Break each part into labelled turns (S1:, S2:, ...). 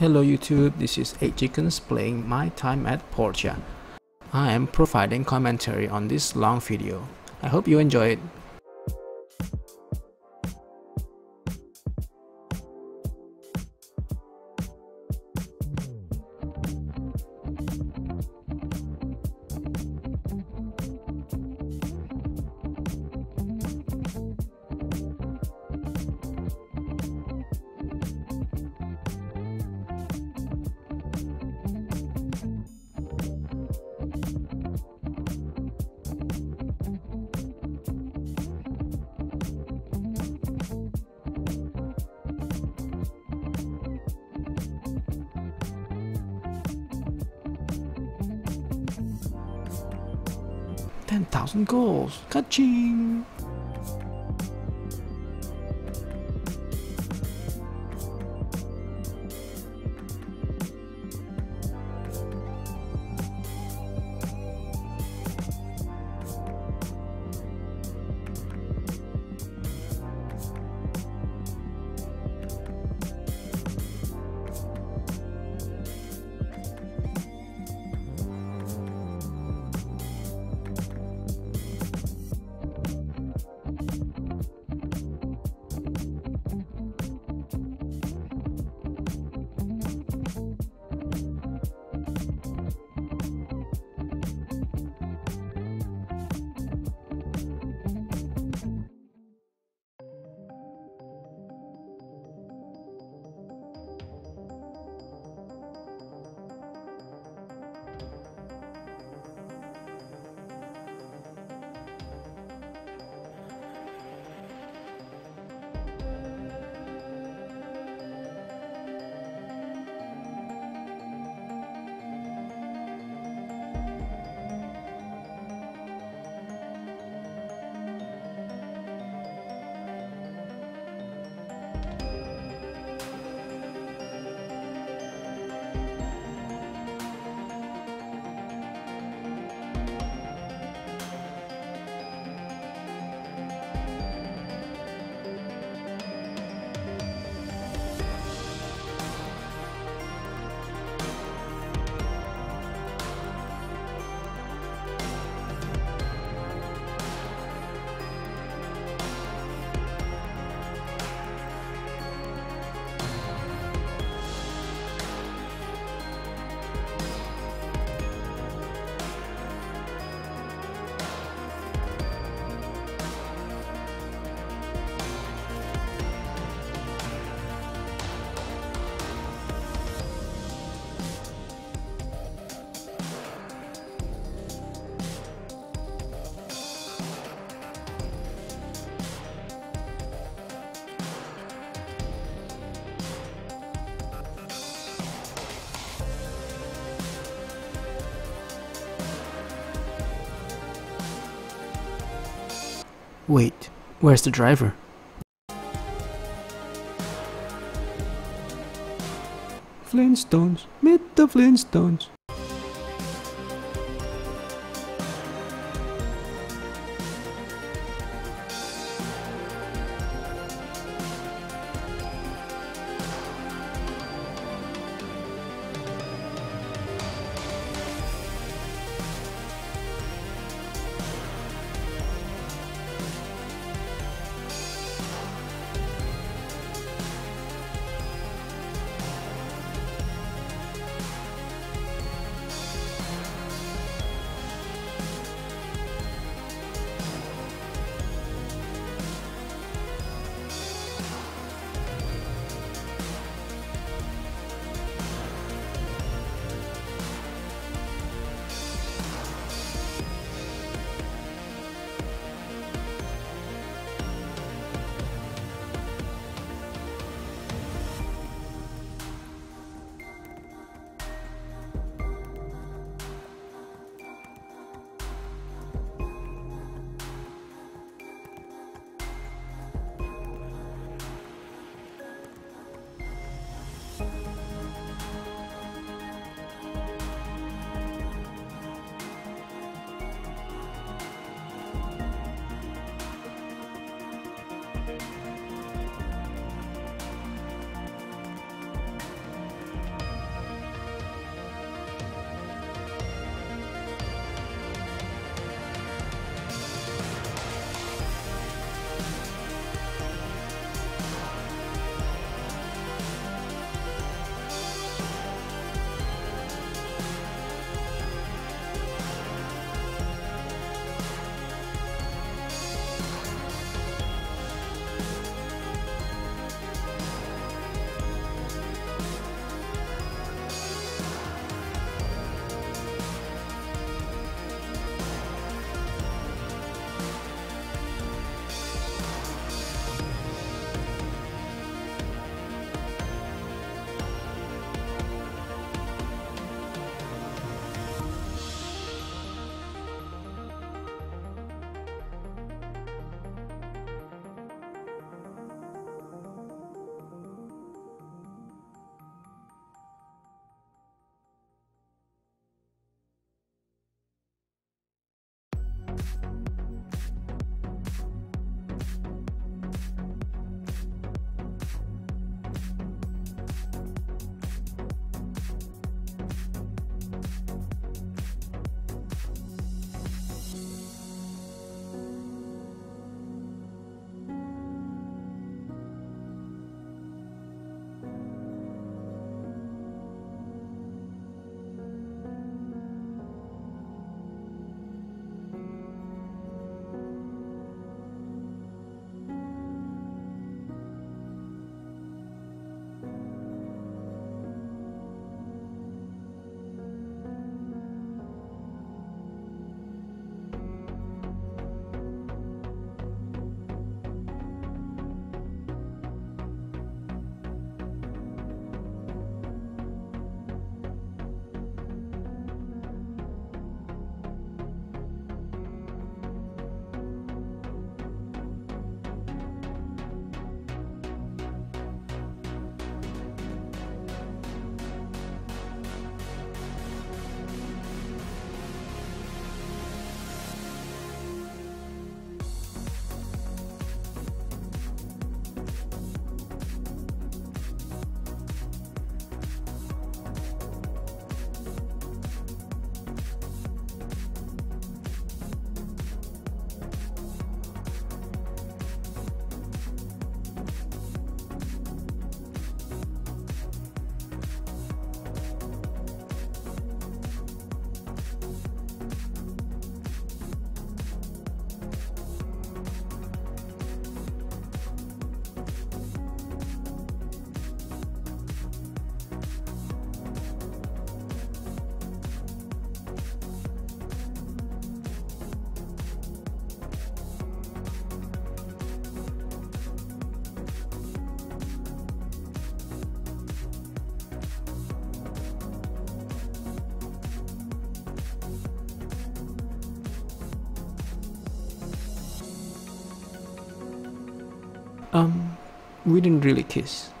S1: Hello YouTube, this is 8 Chickens playing My Time at Portia. I am providing commentary on this long video. I hope you enjoy it. Wait, where's the driver? Flintstones, meet the Flintstones. We didn't really kiss.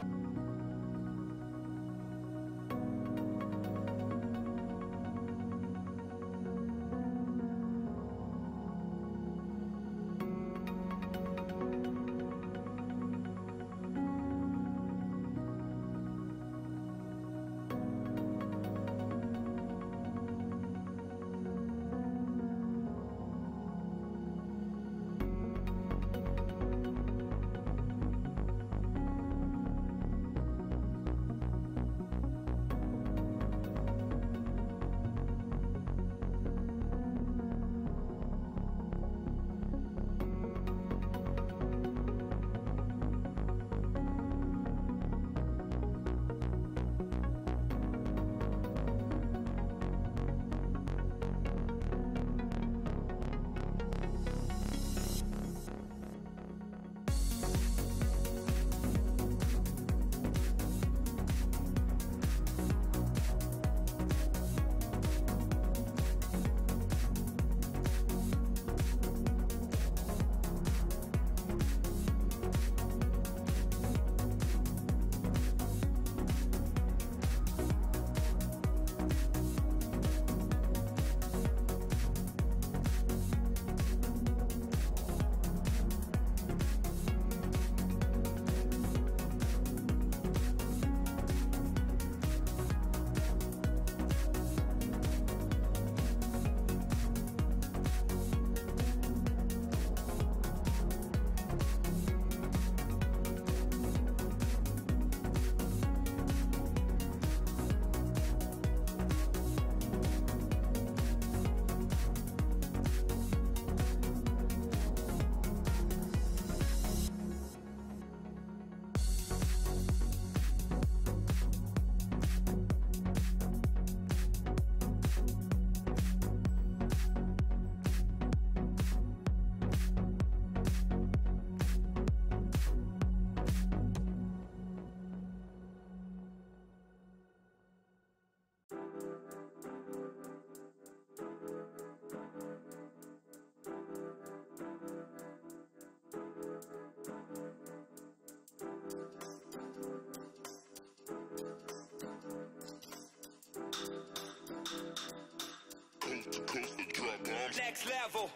S2: Level.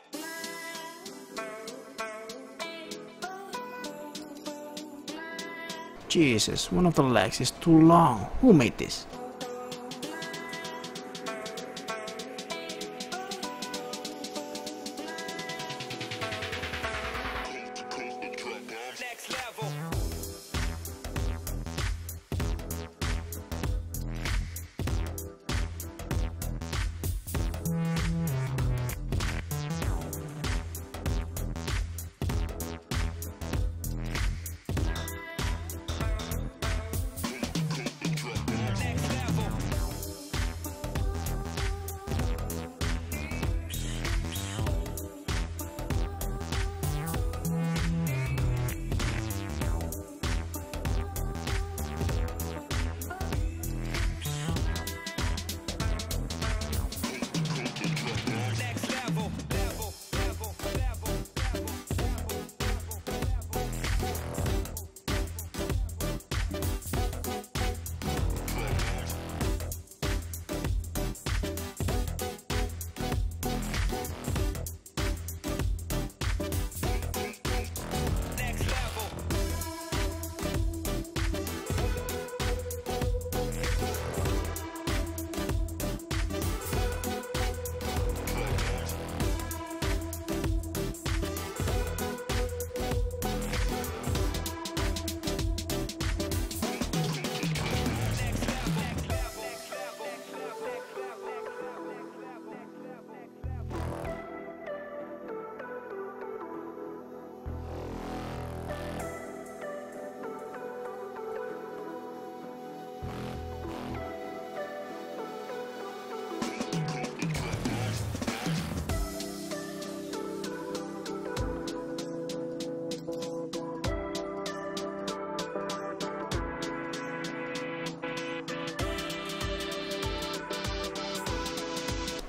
S1: Jesus, one of the legs is too long. Who made this?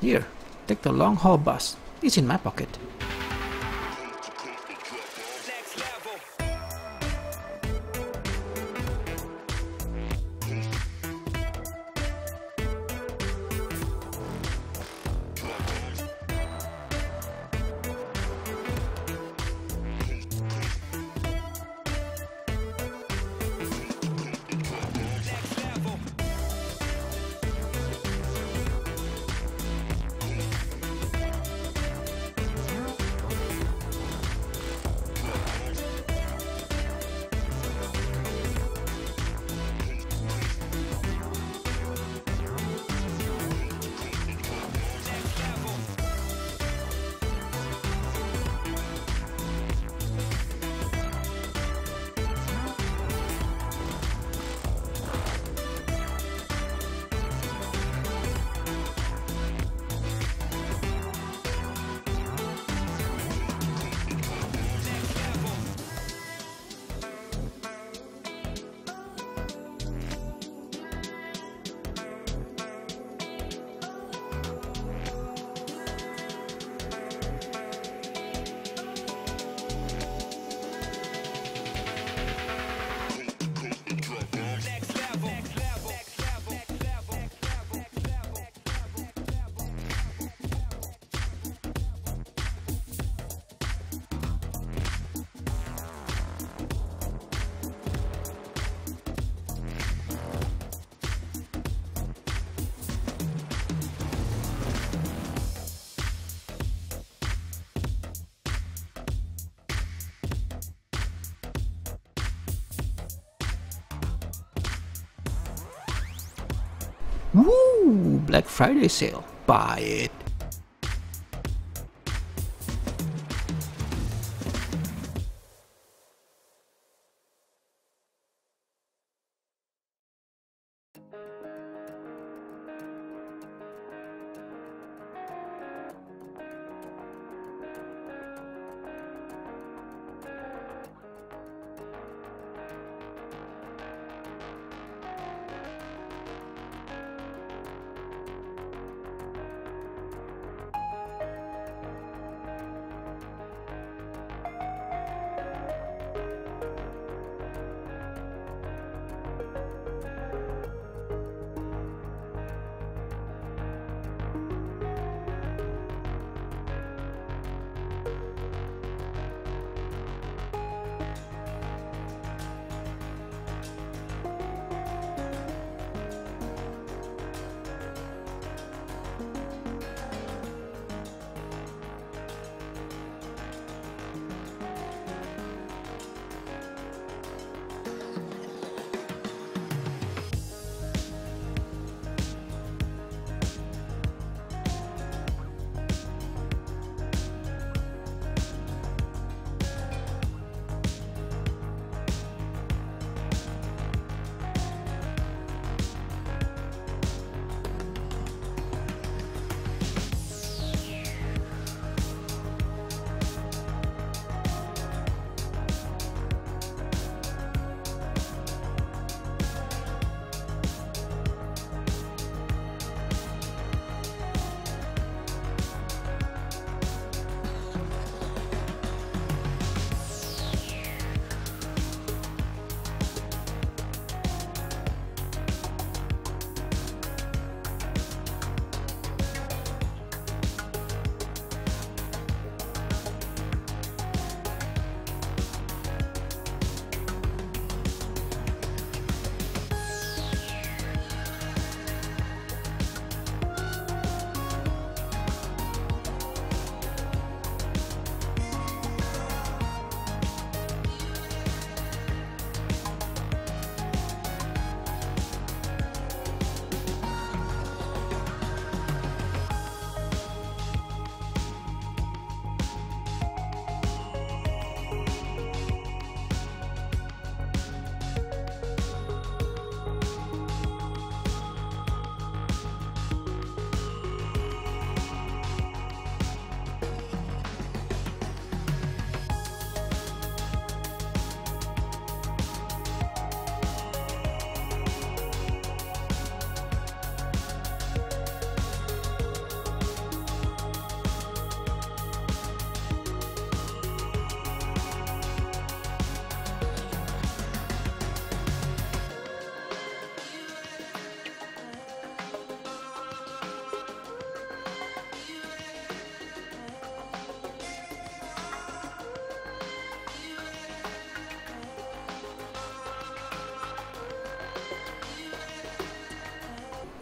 S1: Here, take the long haul bus. It's in my pocket. Black Friday sale. Buy it.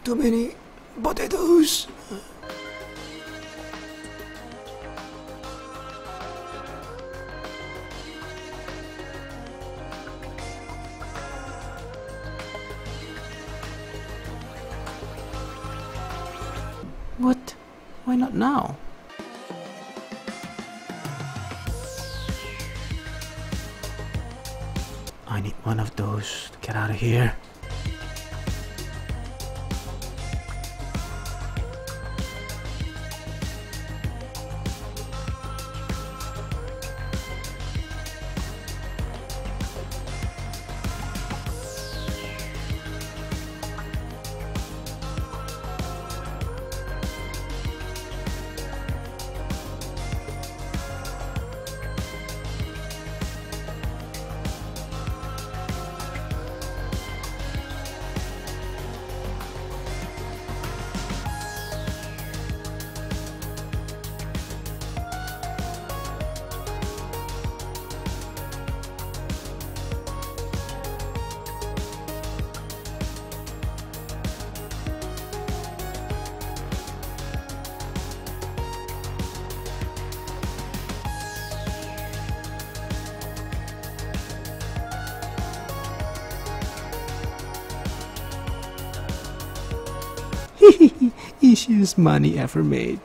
S1: Too many potatoes. Easiest money ever made.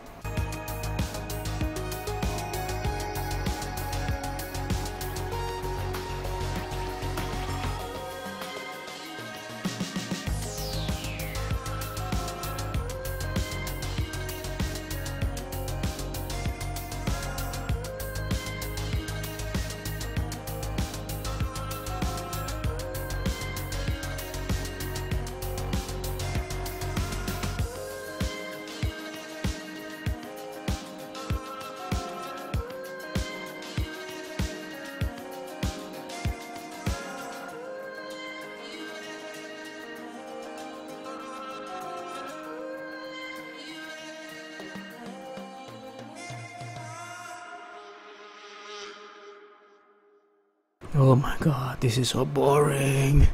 S1: Oh my god, this is so boring.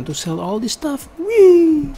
S1: Time to sell all this stuff. Whee!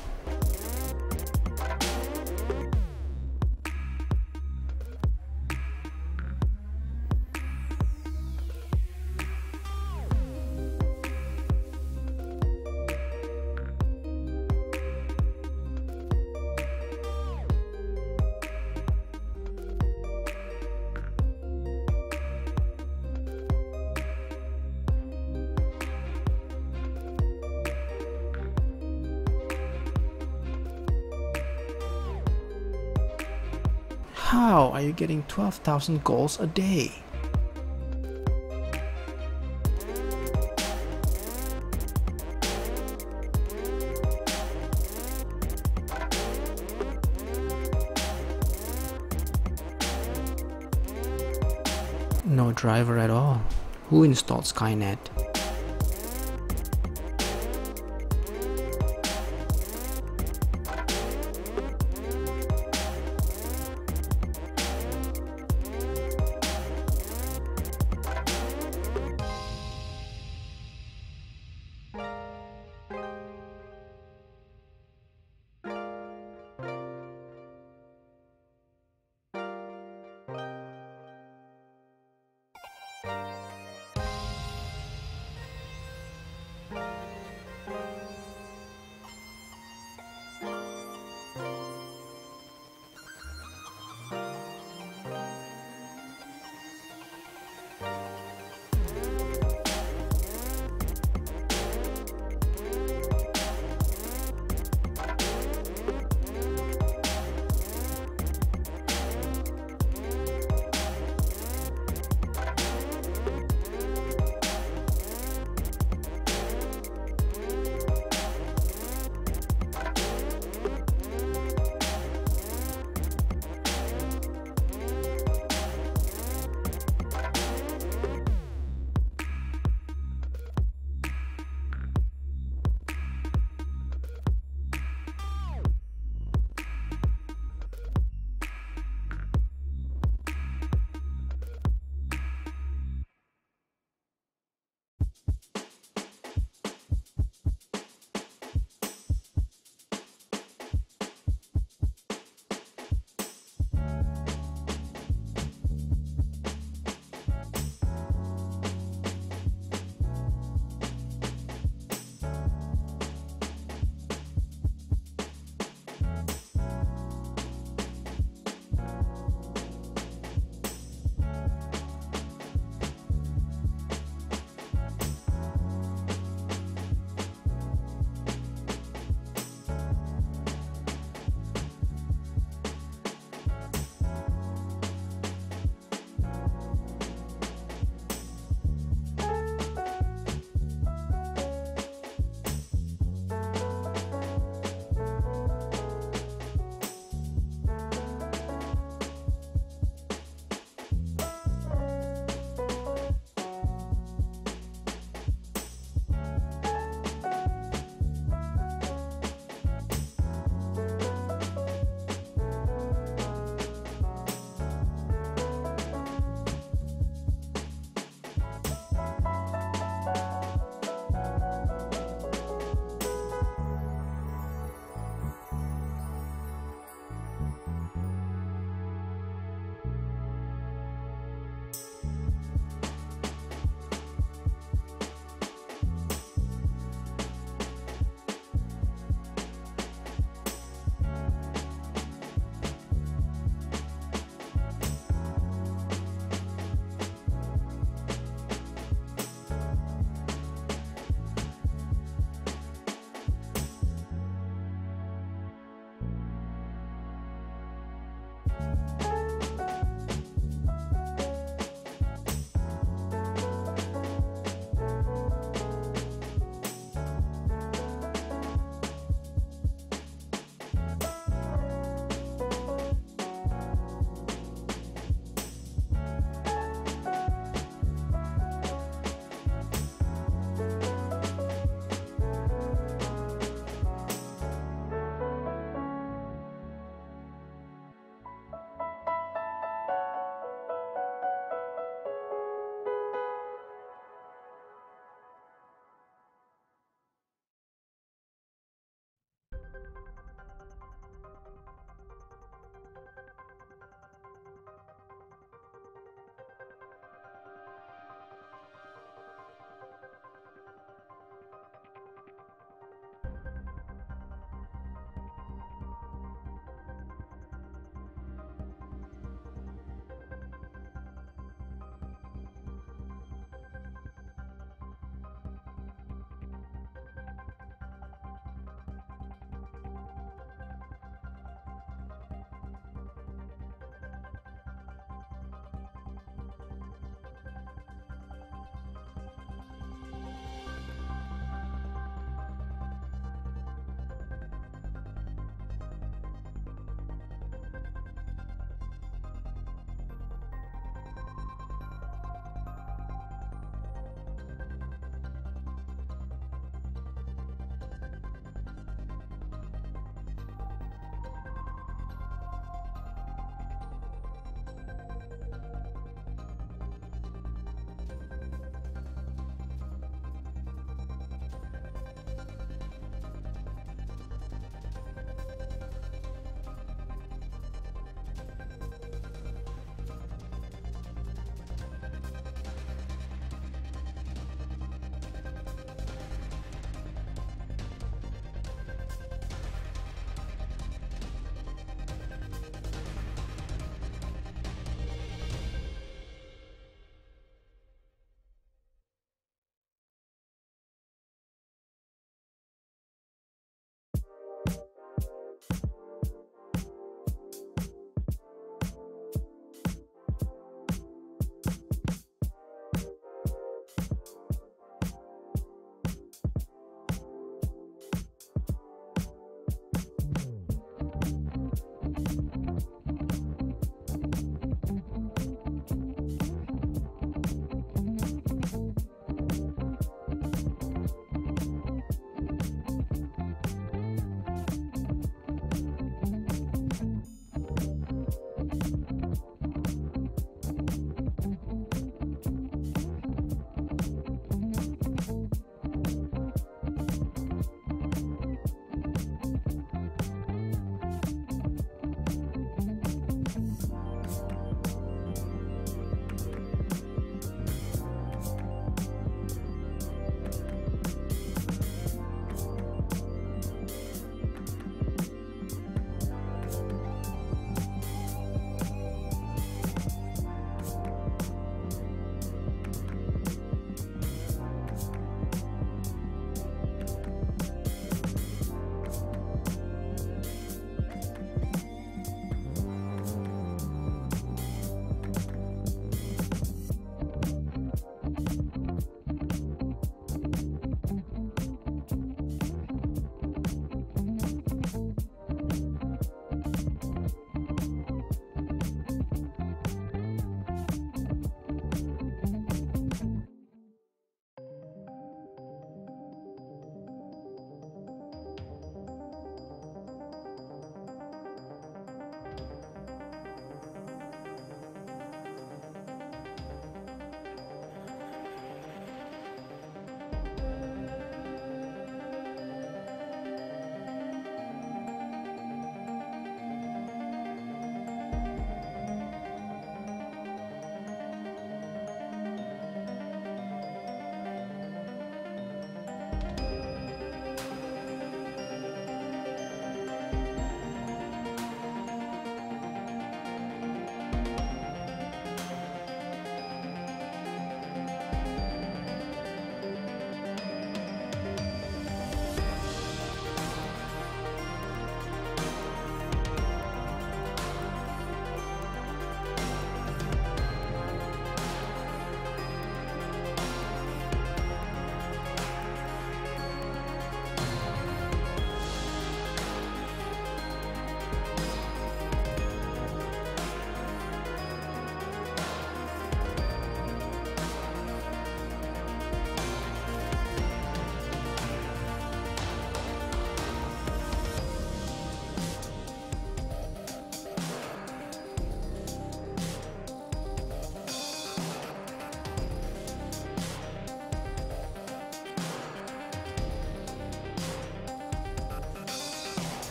S1: Getting 12,000 gols a day? No driver at all. Who installed Skynet?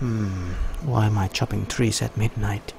S1: Hmm, why am I chopping trees at midnight?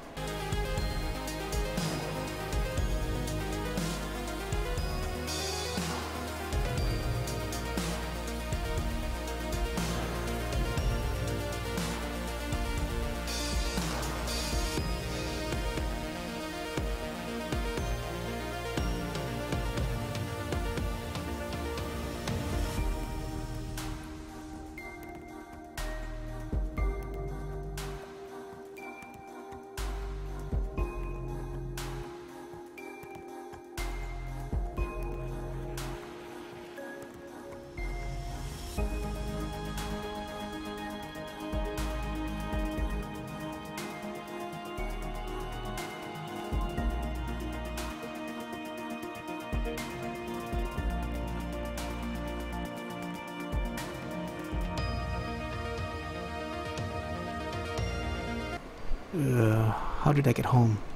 S1: How did I get home?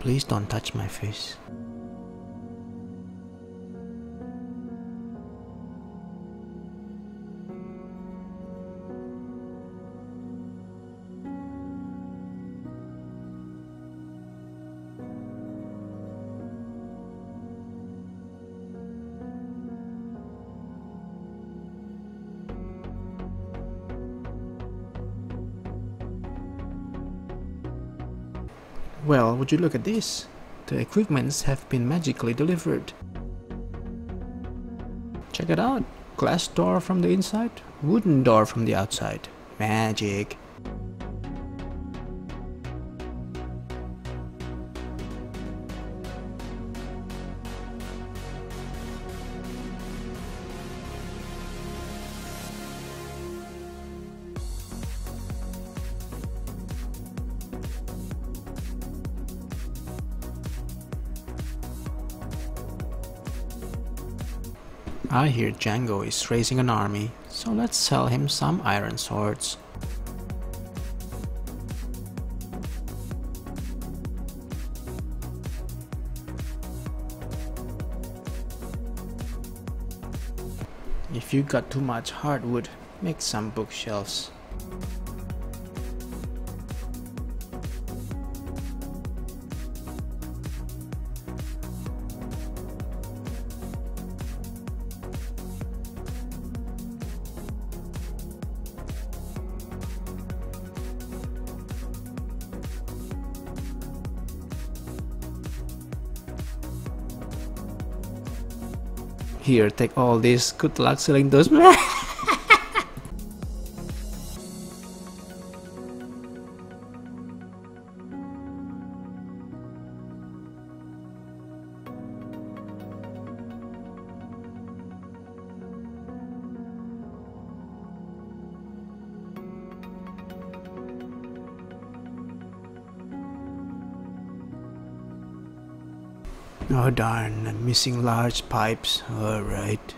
S1: Please don't touch my face. Would you look at this? The equipments have been magically delivered. Check it out. Glass door from the inside, wooden door from the outside. Magic. I hear Django is raising an army, so let's sell him some iron swords. If you got too much hardwood, make some bookshelves. Here, take all this. Good luck selling those. Oh darn, I'm missing large pipes. Alright.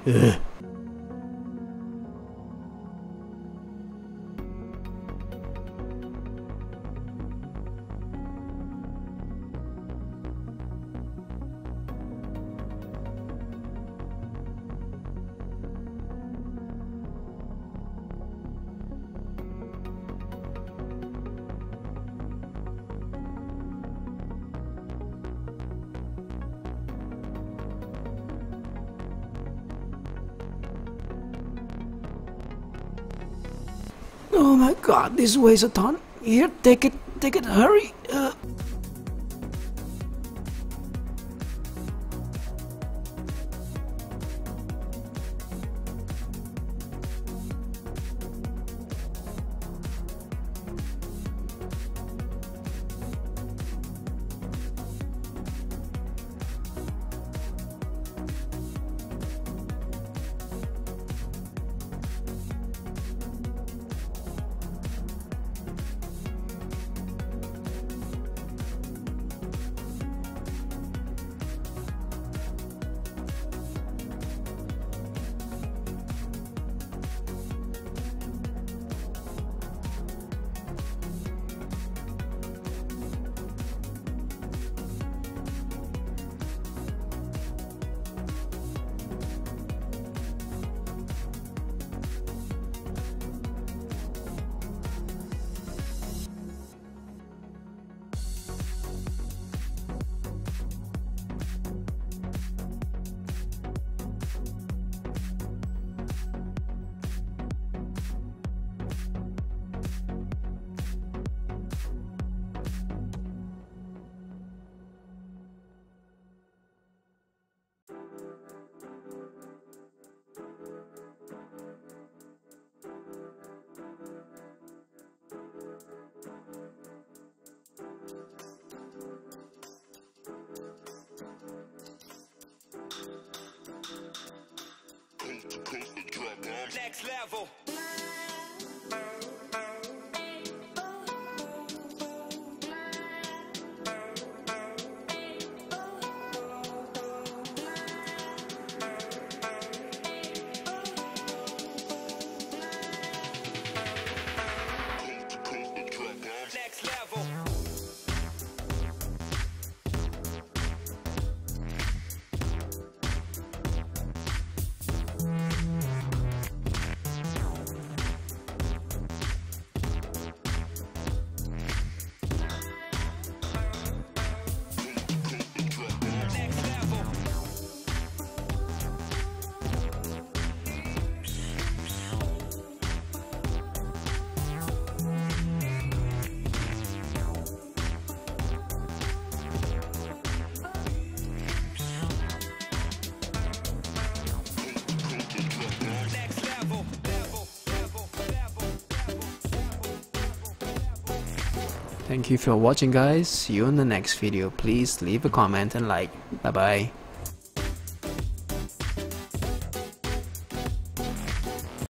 S1: This weighs a ton. Here, take it, take it, hurry.
S2: Level.
S1: Thank you for watching guys. See you in the next video. Please leave a comment and like. Bye bye.